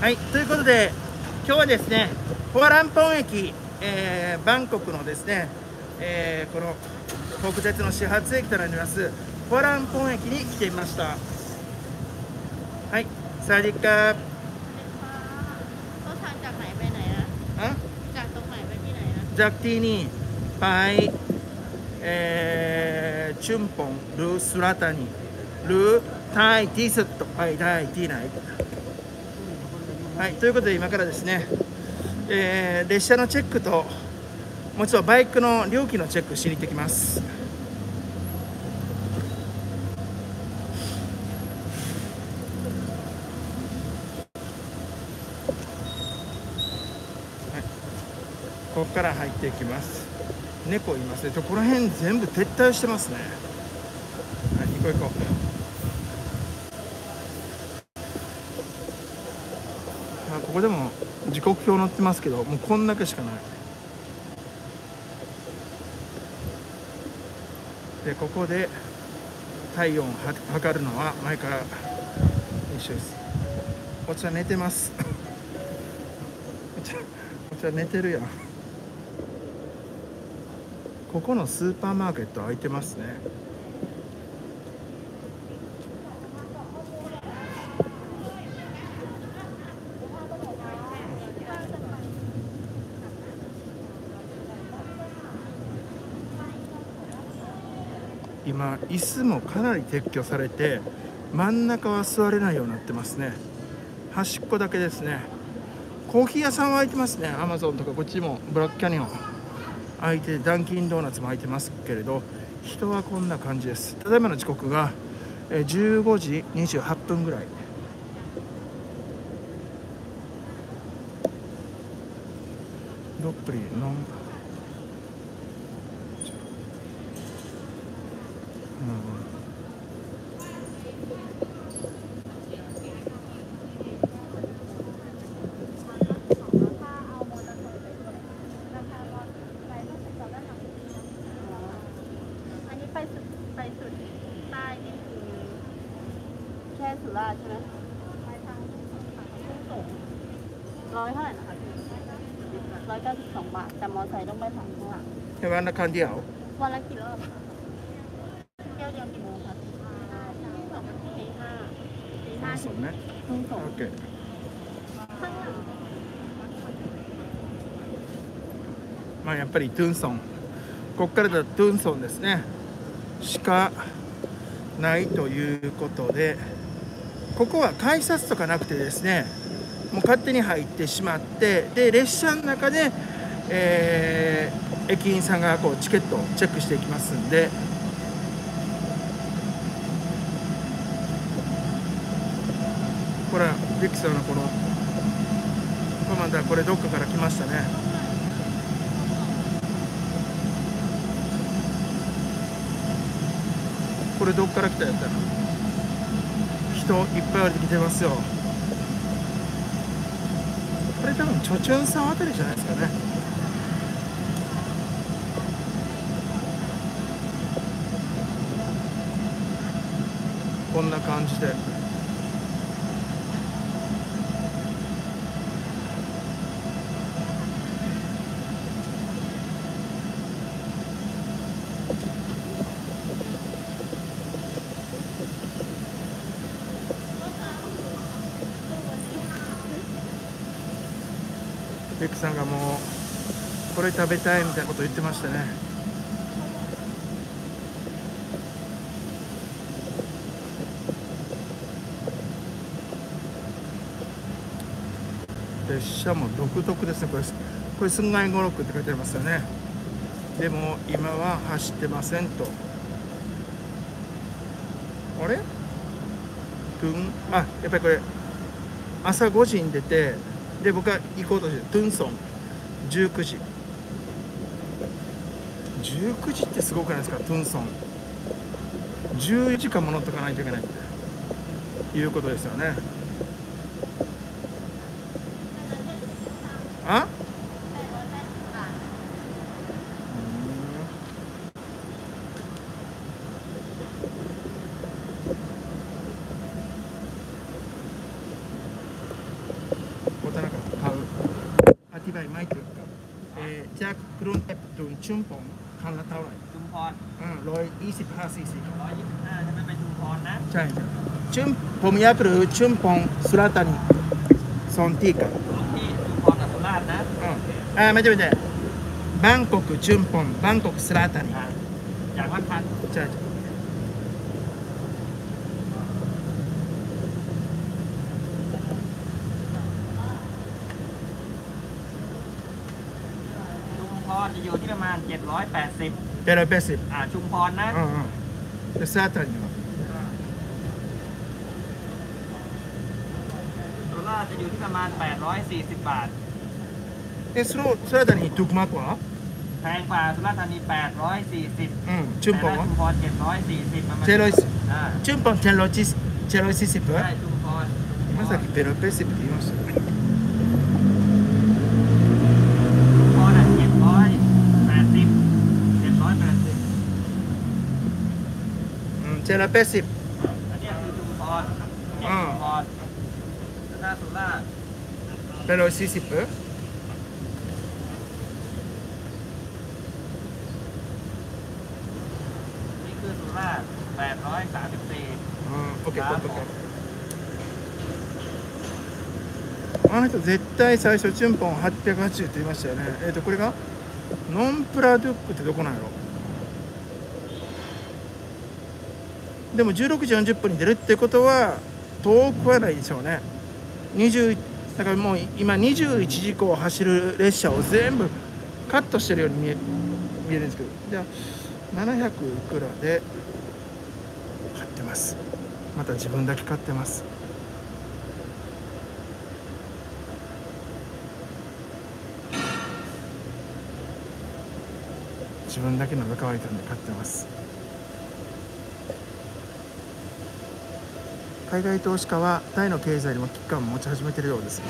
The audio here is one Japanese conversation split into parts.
はいということで今日はですねホアランポン駅、えーバンコクのですね、えーこの国鉄の始発駅となりますホアランポン駅に来ていましたはいサワディーカー ต้นทางจากไหนไปไหนนะ あ จากตรงไหนไปที่ไหนนะ จากที่นี่ไปเอ่อชุมพงหรือสุราษฎร์ธานีหรือไทยที่สุดไปได้ที่ไหน はいということで今からですね、えー列車のチェックともう一度バイクの料金のチェックしに行ってきます。ここから入っていきます。猫いますね。とこの辺全部撤退してますね。はい行こう行こう。ここでも時刻表載ってますけどもうこんだけしかない。でここで体温を測るのは前から一緒です。お茶寝てます。お 茶お茶寝てるやん。ここのスーパーマーケット開いてますね。今椅子もかなり撤去されて真ん中は座れないようになってますね。端っこだけですね。コーヒー屋さんは開いてますね。アマゾンとかこっちもブラックキャニオン。開いてダンキンドーナツも開いてますけれど人はこんな感じです。ただいまの時刻がえー15時28分ぐらい。どっぷりの ค่สุราษฎร์ใช่ไหมไปทางทุ่งสงร้อยเท่าไหร่นะคะร้อยเก้าสิบสองบาท แต่มอไซค์ต้องไปทางข้างหลัง で真ん中に合う วันละกี่รอบอะเที่ยวเดียวกี่โมงคะตีห้าตีห้า そうね ทุ่งสง OK ข้างหลัง まあやっぱりトゥンソンここからだとトゥンソンですねしかないということで ここは改札とかなくてですねもう勝手に入ってしまってで列車の中で、えー駅員さんがこうチケットをチェックしていきますんで。ほらビックさんのこのコマンダーこれどっかから来ましたね。これどっから来たやったら人いっぱい降りてきてますよ。これ多分チョチョンさんあたりじゃないですかね。こんな感じでベックさんがもうこれ食べたいみたいなこと言ってましたね。列車も独特ですね。これこれ寸外五六って書いてありますよね。でも今は走ってませんと。あれ？トゥン？あやっぱりこれ朝5時に出てで僕は行こうとしてトゥンソン。19時。19時ってすごくないですか？トゥンソン。14時間も乗っとかないといけない。ということですよね。あ？Jack Grun Eptun Chumpong ครับเอ่อจากกรุงเทพถึงชุมพรคันละเท่าไหร่ชุมพรอ่าร้อยยี่สิบห้าซีซีครับ125ใช่ไหมไปชุมพรนะใช่ใช่ชุมผมอยากรู้ชุมพรสุราษฎร์ธานีสองที่ครับที่ชุมพรกับสุราษฎร์นะอ่าอ่าไม่ใช่ไม่ใช่บางกอกชุมพรบางกอกสุราษฎร์ธานีอ่าจากวัดพันใช่ใช่ชุมพรจะอยู่ที่ประมาณ 780 เจ็ดร้อยแป แปดร้อยแปดสิบอ่าชุมพรนะเอ่าจะซาตันอยู่โดลลาจะอยู่ที่ประมาณ 840 บาท เอสโรซาธานีถูกมากกว่า แพงกว่าสุราธานี 840อืมชุมพรว่าชุมพร740ประมาณเจ็ดร้อยอ่ชุมพรเจ็ดร้อยเจ็ดร้อสสิบเหรอใช่ชุมพร มาสักเป็ดร้อยแปดสิบดีมั้ง จละแปดสิบอันนี้คือจุมพรจุมあの人絶対最初チュンポン880って言いましたよね。えっ、とこれが？ノンプラドゥックってどこなんやろ？でも16時40分に出るってことは遠くはないでしょうね。20だからもう今21時以降走る列車を全部カットしてるように見え見えるんですけど、じゃあ700いくらで買ってます。また自分だけ買ってます。自分だけの乾いたんで買ってます海外投資家はタイの経済にも危機感を持ち始めているようです。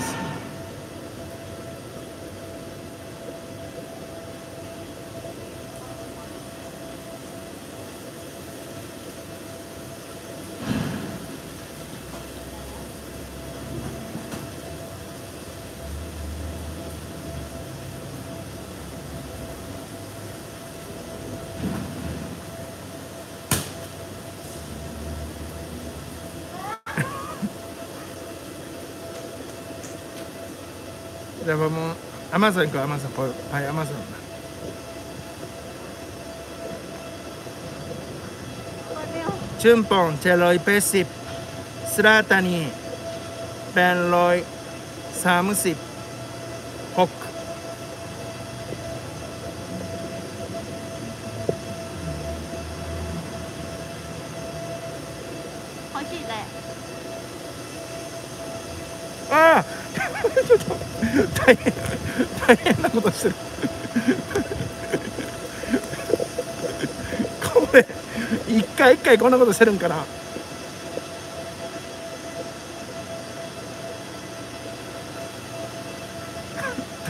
だからもうアマゾン行くアマゾンこれはいアマゾンชุนปองเจลอยเปสิบสราตานีแปนลอยสามสิบหกเขอฉีดแะไรอะ อ่า 大変大変なことしてる。これ一回一回こんなことしてるんかな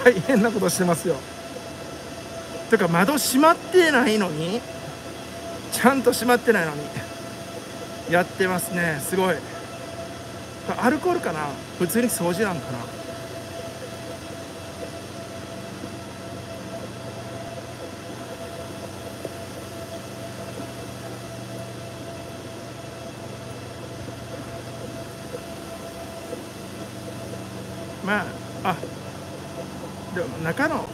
大変なことしてますよ。てか窓閉まってないのにちゃんと閉まってないのにやってますね。すごい。アルコールかな？普通に掃除なんかなまああでも中の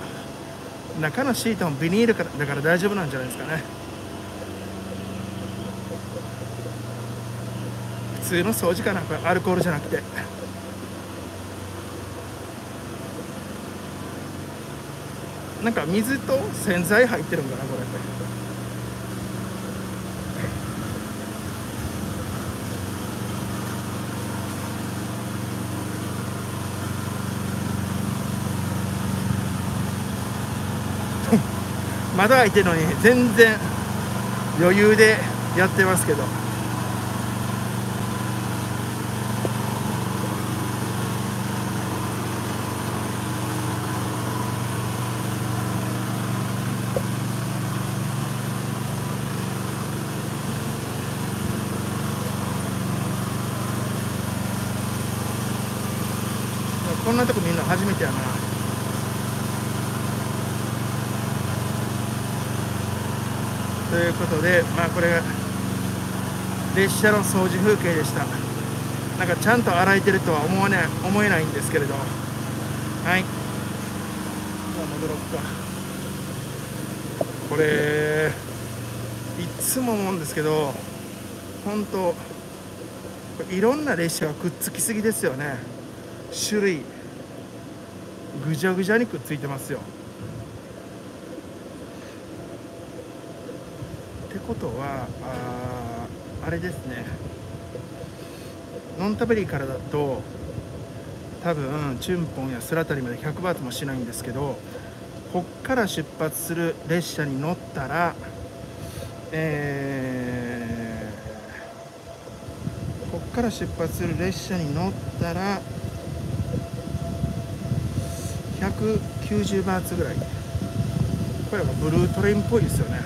中のシートもビニールからだから大丈夫なんじゃないですかね。普通の掃除かなこれアルコールじゃなくて。なんか水と洗剤入ってるんかなこれ。窓開いてるのに全然余裕でやってますけど。こんなとこ見るの初めてやな。ということでまあこれが列車の掃除風景でした。なんかちゃんと洗えてるとは思わない思えないんですけれどはい。じゃあ戻ろうか。これいつも思うんですけど本当いろんな列車がくっつきすぎですよね。種類ぐじゃぐじゃにくっついてますよってことはああれですね。ノンタベリーからだと多分チュンポンやスラタリまで100バーツもしないんですけどこっから出発する列車に乗ったらえーこっから出発する列車に乗ったら190バーツぐらい。これはブルートレインっぽいですよね。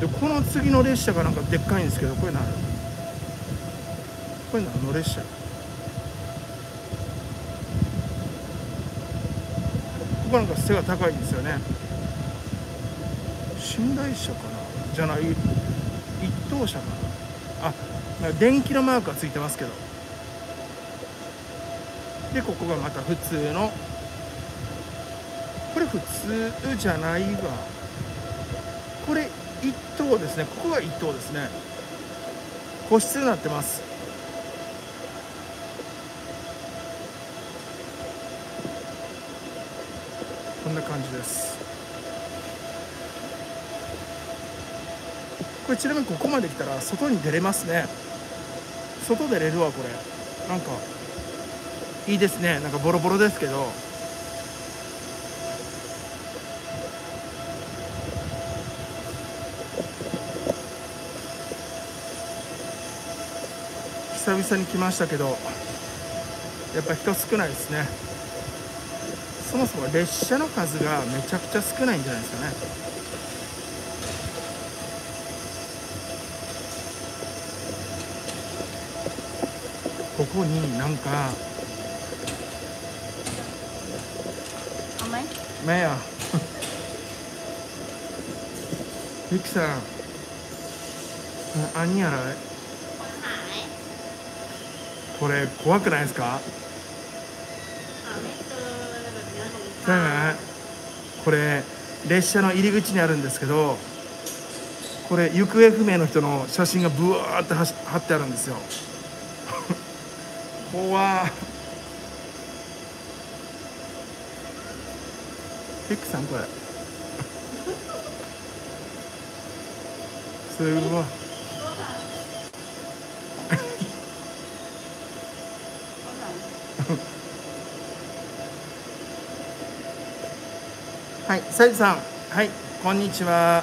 でこの次の列車がなんかでっかいんですけどこれ何？これ何の列車？ここなんか背が高いんですよね。寝台車かな？じゃない？一等車かな？あな電気のマークがついてますけど。でここがまた普通の。これ普通じゃないわ。等ですね。ここが一等ですね。個室になってます。こんな感じです。これちなみにここまで来たら外に出れますね。外出れるわこれ。なんかいいですね。なんかボロボロですけど。久々に来ましたけどやっぱ人少ないですね。そもそも列車の数がめちゃくちゃ少ないんじゃないですかね。ここになんかメや。ゆきさん何やらこれ怖くないですか？これ列車の入り口にあるんですけどこれ行方不明の人の写真がブワーって貼ってあるんですよ。怖ピックさんこれ。すごい。はい、さゆさん、はい、こんにちは。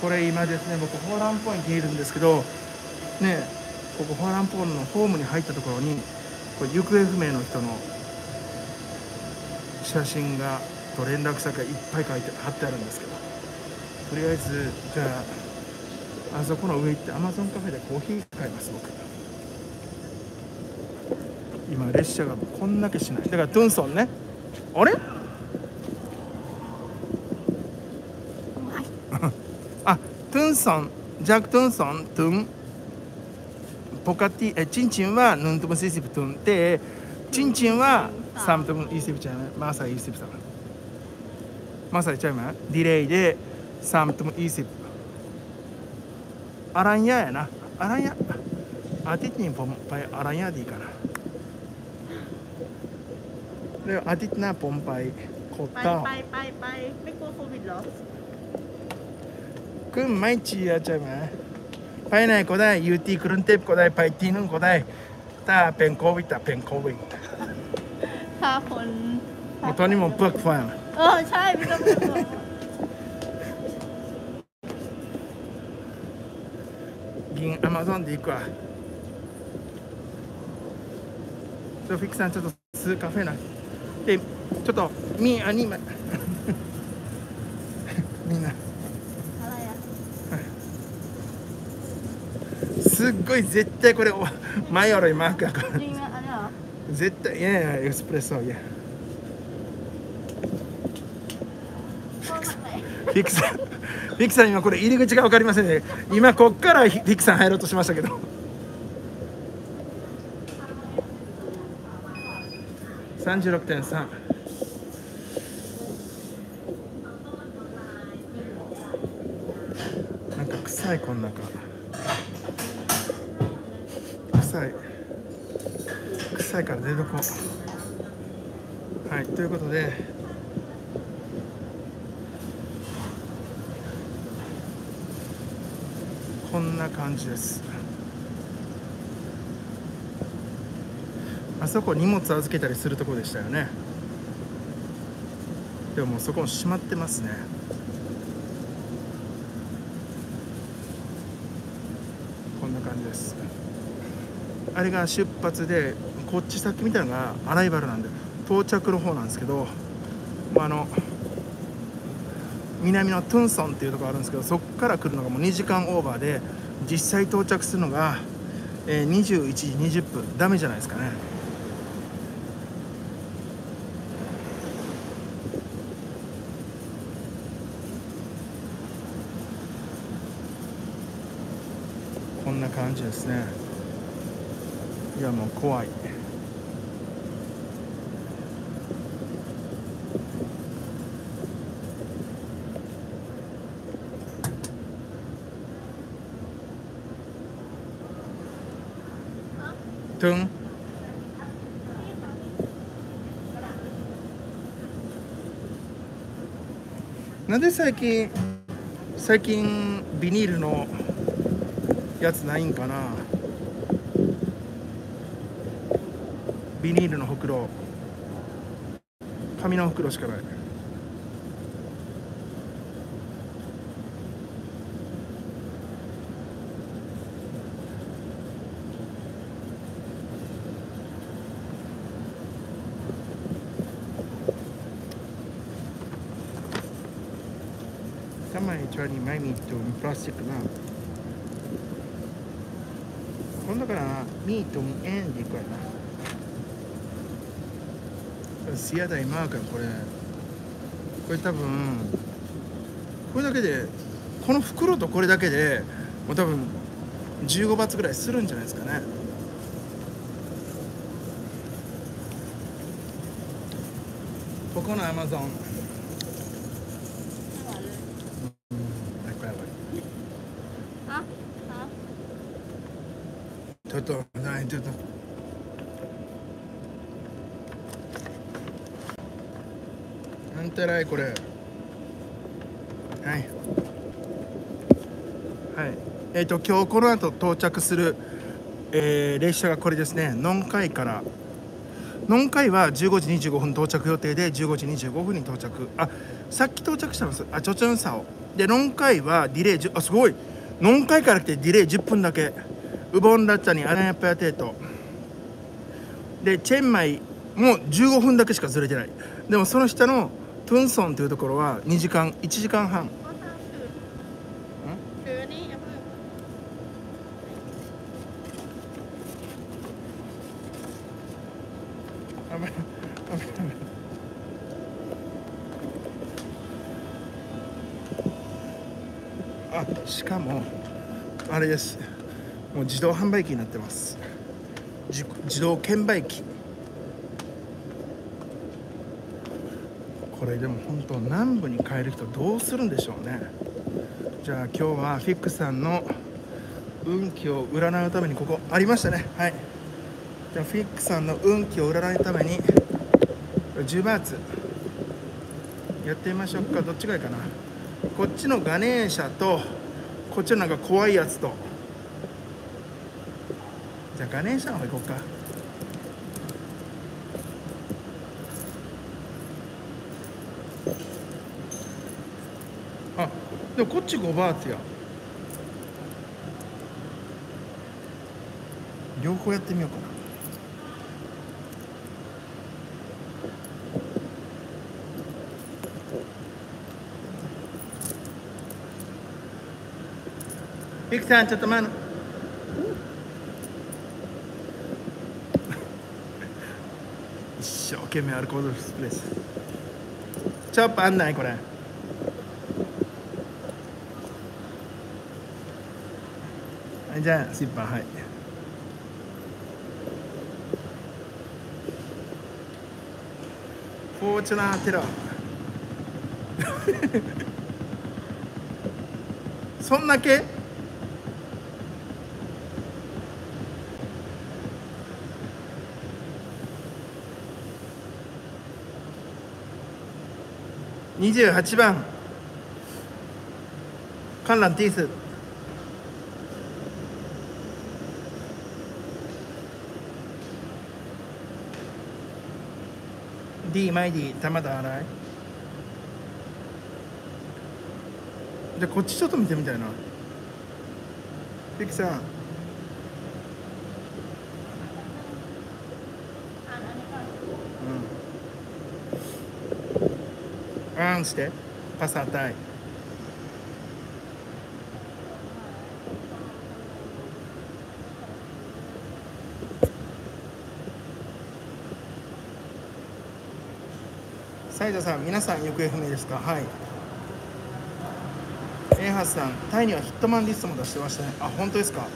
これ今ですね、僕ホーランポーに来ているんですけど、ね、ここホーランポーのホームに入ったところに、これ行方不明の人の写真がと連絡先がいっぱい書いて貼ってあるんですけど、とりあえずじゃああそこの上行ってアマゾンカフェでコーヒー買います僕。今列車がこんだけしない。だからトゥンソンね、あれ？あ、トゥンソン、ジャクトンソン、トゥン、ポカティ、え、チンチンはヌントムシイシプトゥンで、チンチンはサムトムイシプチャイム、マサイシプサム。マサイチャイム、ディレイでサムトムイシプ。アランヤやな。アランヤ。アティティンポンパイ、アランヤディーかな。アティティナポンパイ、コッタ。パイパイパイパイ。ไม่イパイパイパイパイパイパ ขึ้นไม่เชียร์ใช่ไหมไปไหนก็ได้อยู่ที่กรุงเทพก็ได้ไปที่นู่นก็ได้ ถ้าเป็นโควิดแต่เป็นโควิด ถ้าคน หมดตอนนี้ผมเพิกฟัง เออใช่พี่ก็พูดว่า 銀アマゾンで行くわちょフィックさんちょっと吸うカフェなでちょっとみアニメみんな ごい絶対これマヨロイマークやから。絶対いやいやエスプレッソいや。フィクさんフィクさん今これ入り口が分かりませんね。今こっからフィクさん入ろうとしましたけど。36.3なんか臭いこの中。臭いから出とこうはいということで。こんな感じです。あそこ荷物預けたりするとこでしたよね。でももうそこも閉まってますね。こんな感じです。あれが出発でこっち先みたいなのがアライバルなんで到着の方なんですけどまああの南のトゥンソンっていうところあるんですけどそこから来るのがもう2時間オーバーで実際到着するのが、えー、21時20分ダメじゃないですかね。こんな感じですね。いやもう怖い。トゥン？なんで最近最近ビニールのやつないんかな？ビニールのほくろ紙のほくろしかない。3枚1割2枚ミットプラスチックな。今度からミートにエンでいくわな。スヤダイマーカーこれこれ多分これだけでこの袋とこれだけでもう多分15バツぐらいするんじゃないですかね。ここのアマゾンやばいやばいああちょっとないちょっとなんたらいこれ。はい。はい。えっ、と今日この後到着する、えー列車がこれですね。ノンカイから。ノンカイは15時25分到着予定で15時25分に到着。あさっき到着したの？すあチョチョンサオでノンカイはディレイ10あすごい。ノンカイから来てディレイ10分だけ。ウボンラッチャにアランヤペアテート。でチェンマイも15分だけしかずれてない。でもその下のトゥンソンというところは2時間1時間半。あしかもあれです。もう自動販売機になってます。自動券売機。れでも本当南部に帰る人どうするんでしょうね。じゃあ今日はフィックさんの運気を占うためにここありましたね。はい。じゃあフィックさんの運気を占うために10バーツやってみましょうか。どっちがいいかな。こっちのガネーシャとこっちのなんか怖いやつと。じゃあガネーシャの方行こうかあでもこっち5バーツや。両方やってみようかな。ビクさんちょっと待って。一生懸命アルコールスプレース。チョップあんないこれはいじゃあスリッパはいフォーチュナーテラー そんだけ？28番。観覧ティース。 ディマイディ玉田洗いじゃあこっちちょっと見てみたいなゆきさん อ่านอันนี้ก่อน うんあんしてパサタイ サイドさん皆さん行方不明ですか？はい。A ハスさんタイにはヒットマンリストも出してましたね。あ本当ですか？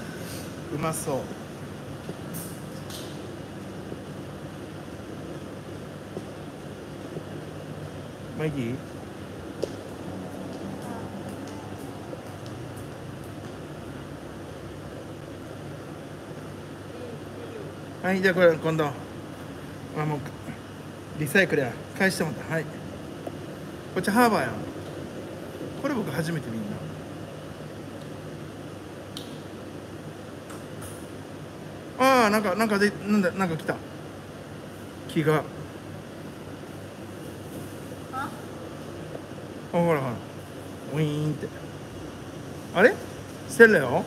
うまそう。マイディはいじゃあこれ今度。あもうリサイクルや返してもらった。はい。こっちハーバーやん。これ僕初めてみんな。ああなんかなんかでなんだなんか来た。気が。あほらほら。ウィーンって。あれ？セレオ？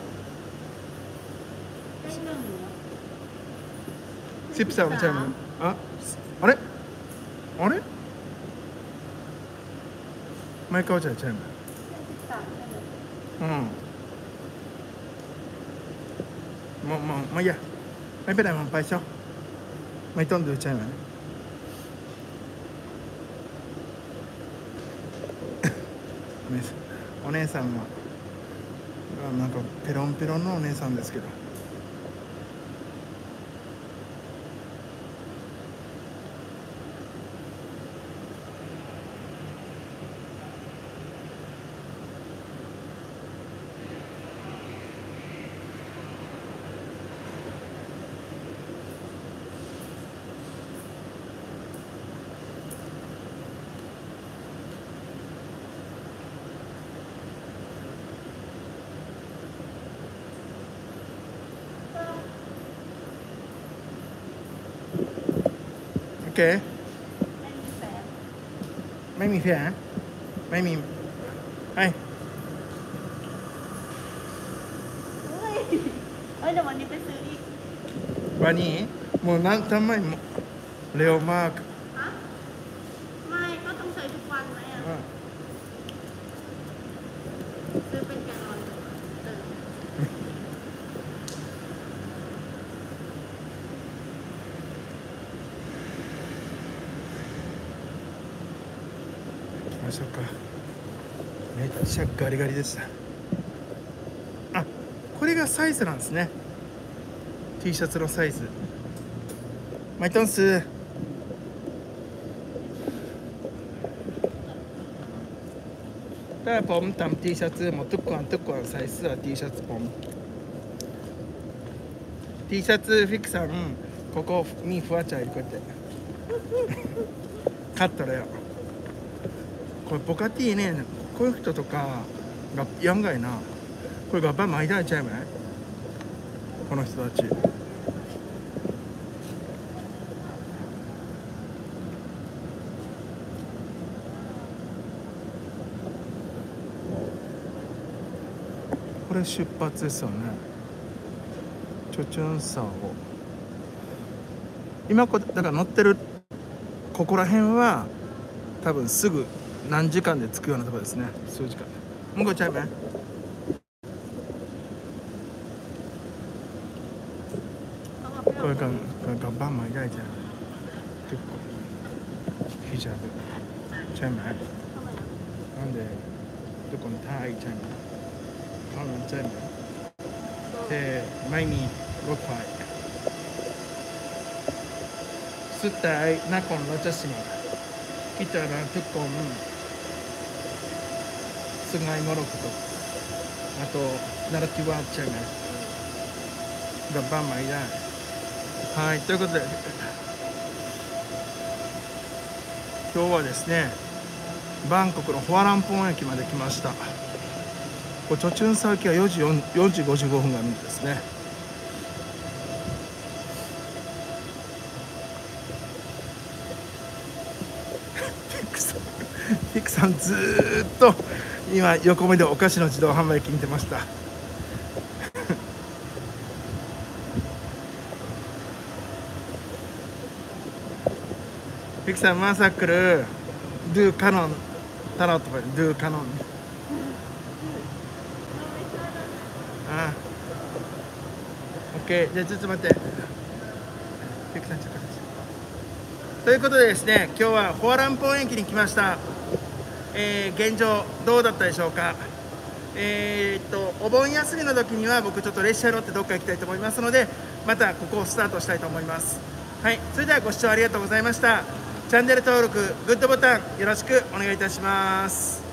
チップさんのチャイムあ？ไม่เข้าใจใช่ไหม สามใช่ไหม うんまあまあまあいいやไม่เป็นไรมันไปเช่าไม่ต้องดูใช่ไหมお姉さんお姉さんはあなんかペロンペロンのお姉さんですけど เไม่มีแผลไม่มีไอเอ้ยเดี๋ยวันนี้ไปซื้ออีกวันนี้หมดนั่งทำไมเร็วมาก ガリガリでしたあこれがサイズなんですね T シャツのサイズマイトンスถ้าผมทำ T シャツもทุกคนทุกคนใส่เสื้อ T シャツผม T シャツフィクさんここにフワちゃんこうやってカットだよこれボカティーね こういう人とかがやんがいな。これがば巻いたいちゃいまいこの人たち。これ出発ですよね。チョチュンサーを。今こだから乗ってるここら辺は多分すぐ何時間で着くようなとこですね。数時間。もうこっちゃい？めこれがこれがバンマイガイじゃん結構ヒジャブ。ちゃい？めなんでどこのタイちゃいめパンちゃいめで前にロッパイスタイナコンのチャ来たら結構 น菅井モロコとあとナラティワちゃんががバンマイだ。はいということで今日はですねバンコクのホアランポン駅まで来ました。これチョチュンサーキは4時4 4時55分があるんですね。ピックさんピックさんずーっと今横目でお菓子の自動販売機見てました。ピックさんマーサクルドゥカノンタロットドゥカノン。ああ。オッケーじゃあちょっと待って。ピックさんちょっと待って。ということでですね今日はホアランポン駅に来ました、えー現状どうだったでしょうか？えーっとお盆休みの時には僕ちょっと列車に乗ってどっか行きたいと思いますのでまたここをスタートしたいと思います。はいそれではご視聴ありがとうございました。チャンネル登録グッドボタンよろしくお願いいたします。